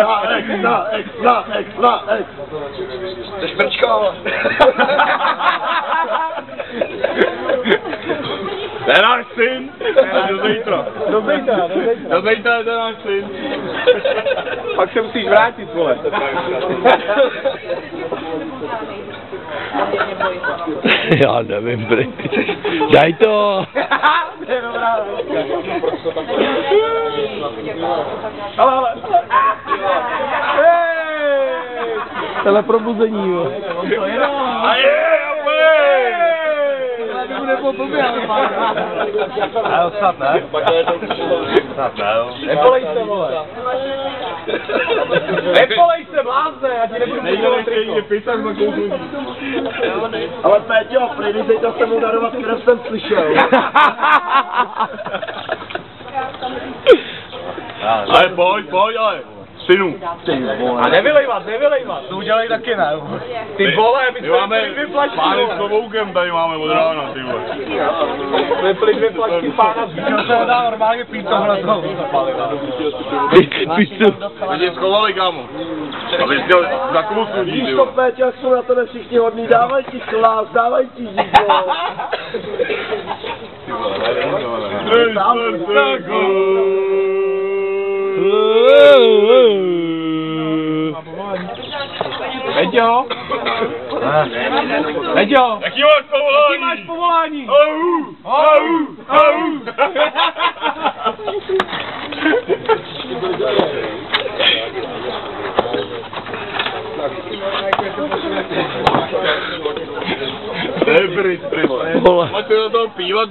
extra, extra, extra, extra. Jsi prčko. To je náš syn. Do zítra. Do zítra, do zítra. Do zítra to je náš syn. Pak se musíš vrátit, vole. Já nevím, prý. Daj to. To je dobrá Ale, ale. Hej! Tohle probuzení, jo. A je! To ale snad ne. Snad ne, jo. Nepolej se, vole. Nepolej se, blázne, já ti nebudu jde triko. Ale Péťo, prý dejte se mu darovat krev, jsem slyšel. Ale pojď, pojď, ale. Synu. A nevylejvat, nevylejvat, to udělej taky ne. Ty vole, my jsme máme dvě flašky, pány s vole. kloboukem, tady máme od rána, ty vole. Vypili dvě flašky pána, zvítěl se dá normálně pít tohle to. My tě schovali, kámo. Aby jsi měl takovou sudí, ty Víš to, vole. Péťo, jak jsou na tebe všichni hodný, dávaj ti klás, dávaj ti židlo. Ej, srdceko. Peťo? Peťo? Jaký máš povolání? Jaký máš povolání? Au, au, au. To je. Pojďte do toho píva,